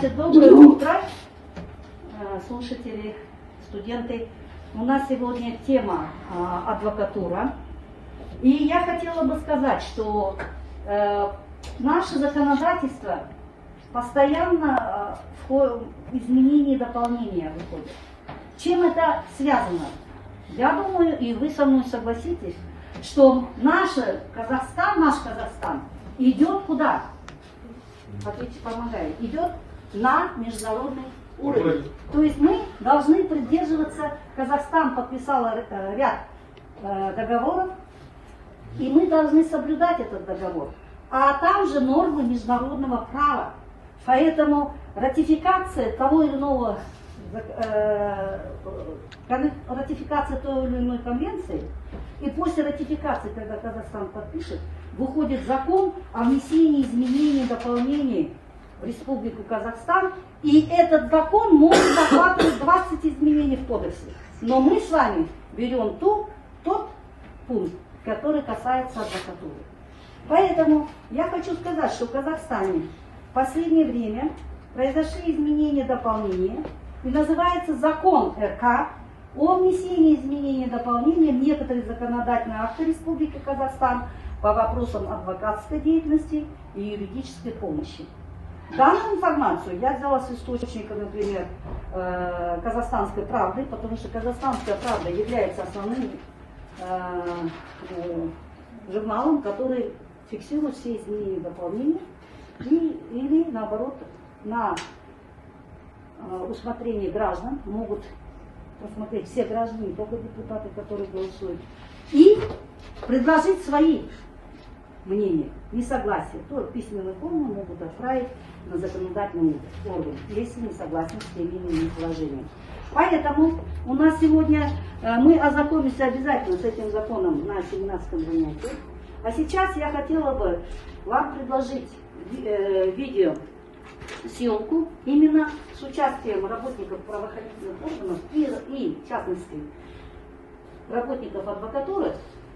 Значит, доброе утро, э, слушатели, студенты. У нас сегодня тема э, адвокатура. И я хотела бы сказать, что э, наше законодательство постоянно изменения и дополнения выходят. Чем это связано? Я думаю, и вы со мной согласитесь, что наш Казахстан, наш Казахстан идет куда? Ответьте, помогает. Идет на международный уровень. То есть мы должны придерживаться, Казахстан подписал э, ряд э, договоров, и мы должны соблюдать этот договор. А там же нормы международного права. Поэтому ратификация того или иного э, ратификация той или иной конвенции, и после ратификации, когда Казахстан подпишет, выходит закон о внесении изменений, дополнений в Республику Казахстан, и этот закон может захватывать 20 изменений в кодексе. Но мы с вами берем ту, тот пункт, который касается адвокатуры. Поэтому я хочу сказать, что в Казахстане в последнее время произошли изменения, дополнения, и называется закон РК о внесении изменений и дополнений в некоторые законодательные акты Республики Казахстан по вопросам адвокатской деятельности и юридической помощи. Данную информацию я взяла с источника, например, э, казахстанской правды, потому что казахстанская правда является основным э, э, журналом, который фиксирует все изменения и дополнения, и, или наоборот на усмотрение граждан могут посмотреть все граждане, не только депутаты, которые голосуют, и предложить свои мнения, несогласия, то письменной формы могут отправить на законодательный орган, если не согласны с теми или иными положениями. Поэтому у нас сегодня, э, мы ознакомимся обязательно с этим законом на 17 занятии. А сейчас я хотела бы вам предложить э, видео съемку именно с участием работников правоохранительных органов и, и в частности, работников адвокатуры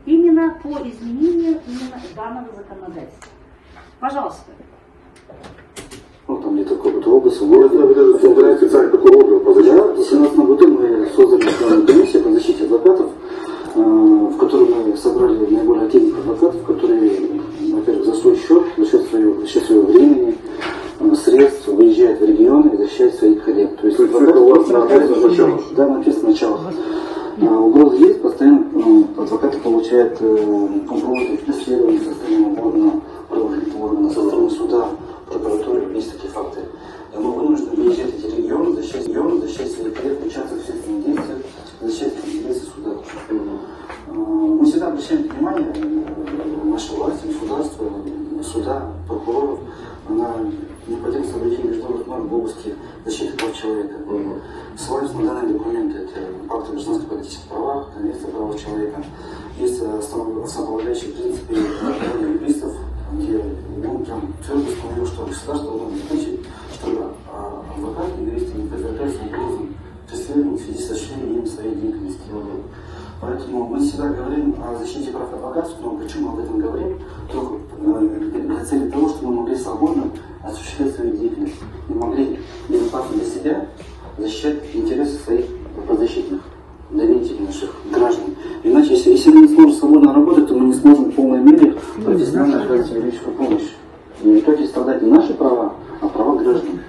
именно по изменению именно данного законодательства. Пожалуйста. Ну, там где-то какой-то область в городе. Да, даже специальный прокурор по защите. Да, в 2017 году мы создали комиссию по защите адвокатов, э, в которой мы собрали наиболее активных адвокатов, которые, во-первых, за свой счет, за счет своего, за счет своего времени, средств выезжает в регионы и защищает своих коллег. То есть, То есть это у вас написано начало? Да, написано начало. А, угрозы есть, постоянно ну, адвокаты получают э, угрозы, преследования со стороны органа, правоохранительного органа, со стороны суда, прокуратуры, есть такие факты. И мы вынуждены выезжать в эти регионы, защищать регионы, защищать своих коллег, участвовать в следственных действиях, защищать интересы суда. А, мы всегда обращаем внимание э, нашей власти, государства, суда, прокуроров на необходимость соблюдения международных норм в области защиты прав человека. На данные документы, это пакт о гражданских политических правах, конвенция прав человека. Есть основополагающие принципы юристов, где ну, прям твердо установил, что государство должно обеспечить, чтобы а, адвокаты и юристы не подвергаются угрозам преследованию в связи с осуществлением своей деятельности. Поэтому мы всегда говорим о защите прав адвокатов, но почему об этом говорим? Только э, для цели того, чтобы мы могли свободно осуществлять свою деятельность и могли безопасно для себя защищать интересы своих подзащитных, доверителей наших граждан. Иначе, если, если мы не сможем свободно работать, то мы не сможем в полной мере профессионально оказывать юридическую помощь. И в итоге страдать не наши права, а права граждан.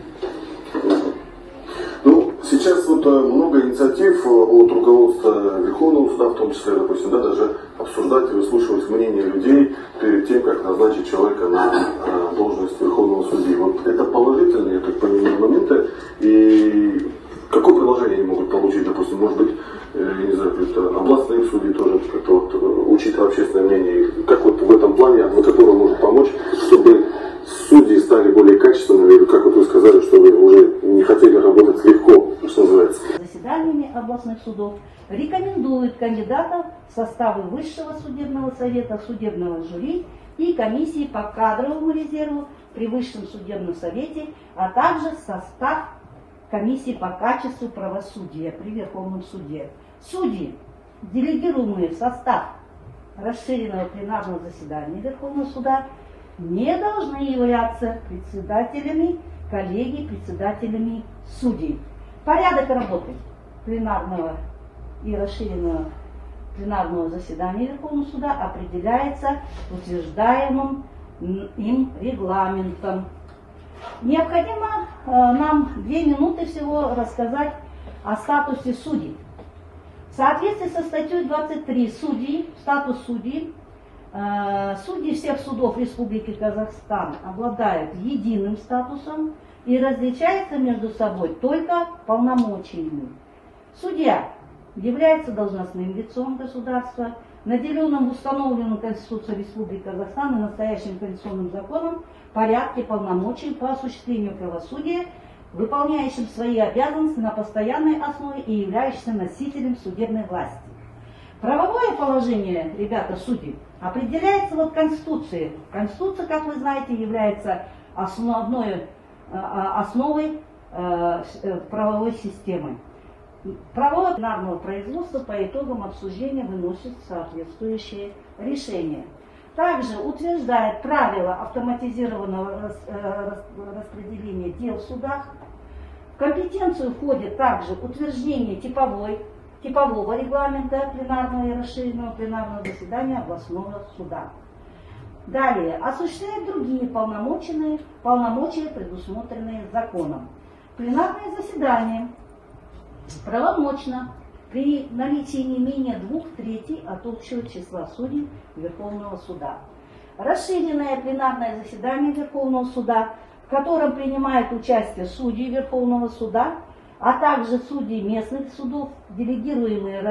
Ну, сейчас вот э, много инициатив э, от руководства Верховного суда, в том числе, допустим, да, даже обсуждать и выслушивать мнение людей перед тем, как назначить человека на э, должность Верховного судьи. Вот это положительные, я так понимаю, моменты. И может быть, э, я не знаю, это областные судьи тоже как-то вот, э, учитывая общественное мнение. Как вот в этом плане адвокатура может помочь, чтобы судьи стали более качественными, или как вот вы сказали, что вы уже не хотели работать легко, что называется. Заседаниями областных судов рекомендует кандидатов в составы Высшего судебного совета, судебного жюри и комиссии по кадровому резерву при Высшем судебном совете, а также состав комиссии по качеству правосудия при Верховном суде. Судьи, делегируемые в состав расширенного пленарного заседания Верховного суда, не должны являться председателями коллегий председателями судей. Порядок работы пленарного и расширенного пленарного заседания Верховного суда определяется утверждаемым им регламентом. Необходимо э, нам две минуты всего рассказать о статусе судей. В соответствии со статьей 23 судей, статус судей, э, судьи всех судов Республики Казахстан обладают единым статусом и различаются между собой только полномочиями. Судья является должностным лицом государства, наделенным установленным Конституцией Республики Казахстан и настоящим конституционным законом порядке полномочий по осуществлению правосудия, выполняющим свои обязанности на постоянной основе и являющимся носителем судебной власти. Правовое положение, ребята, судей, определяется вот Конституцией. Конституция, как вы знаете, является основной, э, основой э, э, правовой системы. Правового пленарного производства по итогам обсуждения выносит соответствующие решения. Также утверждает правила автоматизированного э, распределения дел в судах. В компетенцию входит также утверждение типовой, типового регламента пленарного и расширенного пленарного заседания областного суда. Далее, осуществляет другие полномочия, полномочия, предусмотренные законом. Пленарное заседание правомочно при наличии не менее двух третей от общего числа судей Верховного суда. Расширенное пленарное заседание Верховного суда, в котором принимают участие судьи Верховного суда, а также судьи местных судов, делегируемые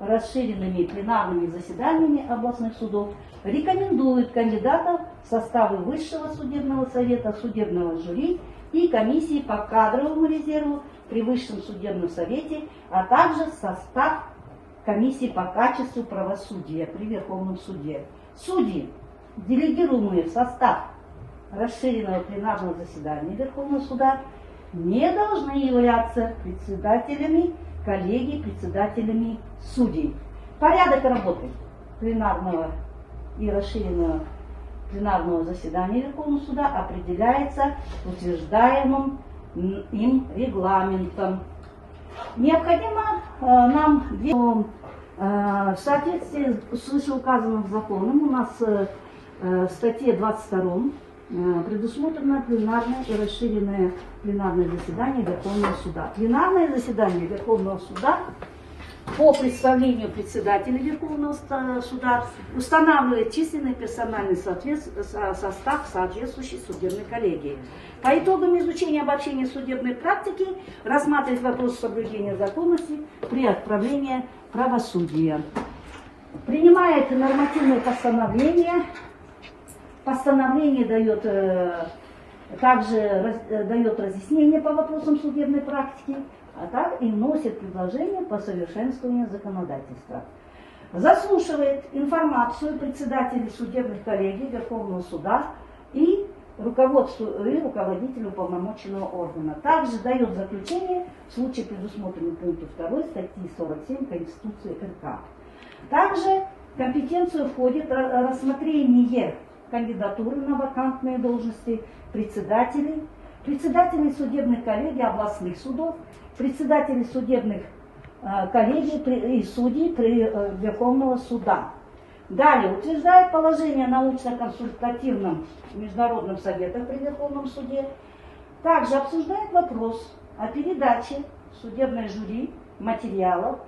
расширенными пленарными заседаниями областных судов, рекомендуют кандидатов в составы Высшего судебного совета, судебного жюри и комиссии по кадровому резерву при Высшем судебном совете, а также состав комиссии по качеству правосудия при Верховном суде. Судьи, делегируемые в состав расширенного пленарного заседания Верховного суда, не должны являться председателями коллегий, председателями судей. Порядок работы пленарного и расширенного пленарного заседания Верховного суда определяется утверждаемым им регламентом. Необходимо э, нам э, в соответствии с вышеуказанным законом у нас э, в статье 22 предусмотрено пленарное и расширенное пленарное заседание Верховного суда. Пленарное заседание Верховного суда по представлению председателя Верховного суда устанавливает численный персональный состав соответствующей судебной коллегии. По итогам изучения обобщения судебной практики рассматривать вопрос соблюдения законности при отправлении правосудия. Принимает нормативное постановление. Постановление дает э, также э, дает разъяснение по вопросам судебной практики а так и вносит предложения по совершенствованию законодательства. Заслушивает информацию председателей судебных коллегий Верховного суда и руководству и руководителю уполномоченного органа. Также дает заключение в случае предусмотренного пункта 2 статьи 47 Конституции РК. Также в компетенцию входит рассмотрение кандидатуры на вакантные должности председателей, председателей судебных коллегий областных судов, председателей судебных э, коллегий и судей при э, Верховного суда. Далее утверждает положение научно-консультативном международном советах при Верховном суде. Также обсуждает вопрос о передаче судебной жюри материалов